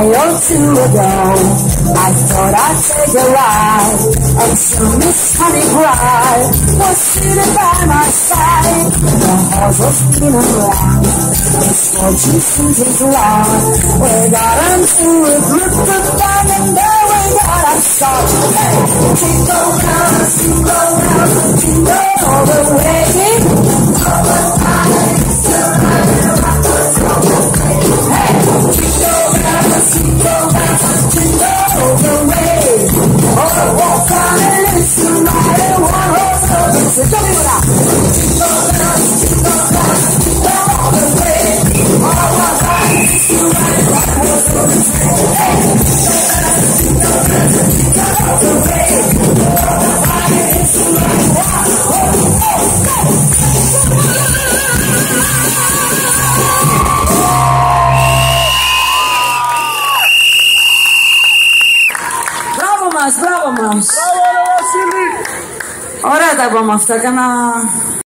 day or two ago, I thought I'd take a ride until Miss Honey Bride was sitting by my side. The horse was spinning around, the fortune seemed loud. We got into a grip of fun and there we got start. Hey, jingle bells, jingle bells, jingle all μας, μπράβο μας. Μπράβο, ρε Βασίλη! Ωραία τα είπαμε αυτά, κάνα